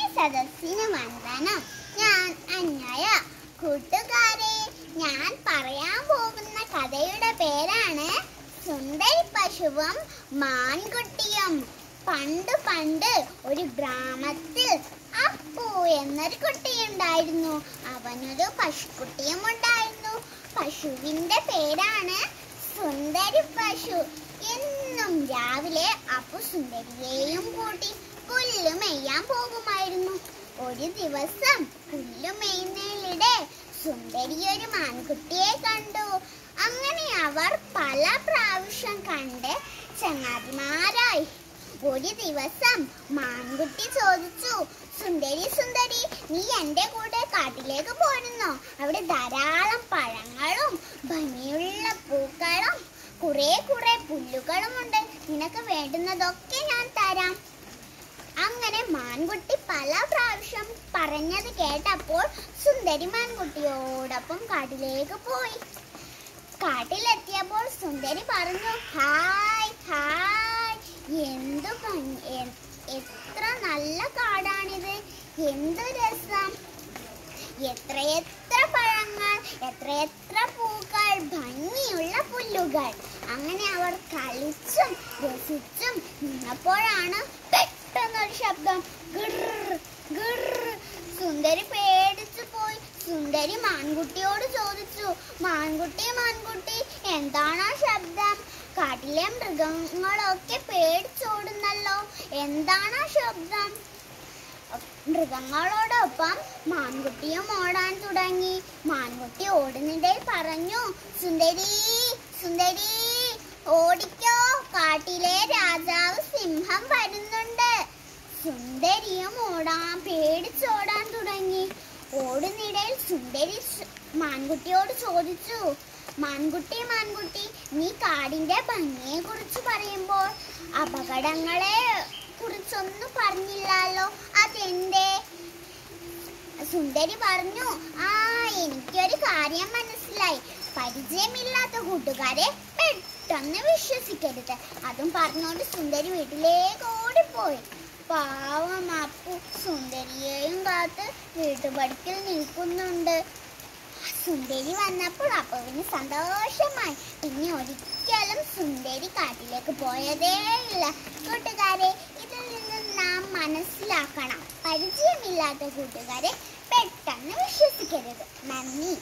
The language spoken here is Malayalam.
ഈ സദസ്സിന് വന്ദനം ഞാൻ അന്യായ കൂട്ടുകാരെ ഞാൻ പറയാൻ പോകുന്ന കഥയുടെ പേരാണ് സുന്ദരി പശുവും മാൻകുട്ടിയും. പണ്ട് പണ്ട് ഒരു ഗ്രാമത്തിൽ അപ്പു എന്നൊരു കുട്ടിയുണ്ടായിരുന്നു. അവനൊരു പശുക്കുട്ടിയും ഉണ്ടായിരുന്നു. പശുവിന്റെ പേരാണ് സുന്ദരി പശു. എന്നും രാവിലെ അപ്പു സുന്ദരിയെയും കൂട്ടി പുല്ല് മെയ്യാൻ പോകുമായിരുന്നു. ഒരു ദിവസം പുല്ല് മെയ്യുന്നതിനിടെ സുന്ദരി ഒരു മാൻകുട്ടിയെ കണ്ടു. അങ്ങനെ അവർ പല പ്രാവശ്യം കണ്ട് ചങ്ങാതിമാരായി. ഒരു ദിവസം മാൻകുട്ടി ചോദിച്ചു സുന്ദരി സുന്ദരി നീ എന്റെ കൂടെ കാട്ടിലേക്ക് പോരുന്നോ? അവിടെ ധാരാളം പഴങ്ങളും ഭംഗിയുള്ള പൂക്കളും കുറെ കുറെ പുല്ലുകളും ഉണ്ട് നിനക്ക് വേണ്ടുന്നതൊക്കെ ഞാൻ തരാം. അങ്ങനെ മാൻകുട്ടി പല പ്രാവശ്യം പറഞ്ഞത് കേട്ടപ്പോൾ സുന്ദരി മാൻകുട്ടിയോടൊപ്പം കാട്ടിലേക്ക് പോയി. കാട്ടിലെത്തിയപ്പോൾ സുന്ദരി പറഞ്ഞു ഹായ് ഹായ് എന്തു എത്ര നല്ല കാടാണിത് എന്തു രസം. എത്രയെത്ര പഴങ്ങൾ എത്രയെത്ര പൂക്കൾ ഭംഗിയുള്ള പുല്ലുകൾ. അങ്ങനെ അവർ കളിച്ചും സുന്ദരി മാൻകുട്ടിയോട് ചോദിച്ചു മാൻകുട്ടി മാൻകുട്ടി എന്താണ് ആ ശബ്ദം? കാട്ടിലെ മൃഗങ്ങളൊക്കെ പേടിച്ചോടുന്നല്ലോ എന്താണ് ആ ശബ്ദം? മൃഗങ്ങളോടൊപ്പം മാൻകുട്ടിയും ഓടാൻ തുടങ്ങി. മാൻകുട്ടി ഓടുന്നിടയിൽ പറഞ്ഞു സുന്ദരി സുന്ദരി ഓടിക്കോ കാട്ടിലെ രാജാവ് സിംഹം വരുന്നുണ്ട്. സുന്ദരിയും ഓടാൻ പേടിച്ചോടാൻ തുടങ്ങി. ഓടുന്നിടയിൽ സുന്ദരി മാൻകുട്ടിയോട് ചോദിച്ചു മാൻകുട്ടി മാൻകുട്ടി നീ കാടിന്റെ ഭംഗിയെ കുറിച്ച് പറയുമ്പോൾ അപകടങ്ങളെ കുറിച്ചൊന്നും പറഞ്ഞില്ലല്ലോ. അതെന്തേ? സുന്ദരി പറഞ്ഞു ആ എനിക്കൊരു കാര്യം മനസ്സിലായി. പരിചയമില്ലാത്ത കൂട്ടുകാരെ പെട്ടെന്ന് വിശ്വസിക്കരുത്. അതും പറഞ്ഞുകൊണ്ട് സുന്ദരി വീട്ടിലേക്ക് ഓടിപ്പോയി. പാവം അപ്പു കാത്ത് വീട്ടുപടിക്കൽ നിൽക്കുന്നുണ്ട്. സുന്ദരി വന്നപ്പോൾ അപ്പുവിന് സന്തോഷമായി. പിന്നെ ഒരിക്കലും സുന്ദരി കാട്ടിലേക്ക് പോയതേ ഇല്ല. കൂട്ടുകാരെ ഇതിൽ നിന്ന് നാം മനസ്സിലാക്കണം. പരിചയമില്ലാത്ത കൂട്ടുകാരെ പെട്ടെന്ന് വിശ്വസിക്കരുത്. നന്ദി.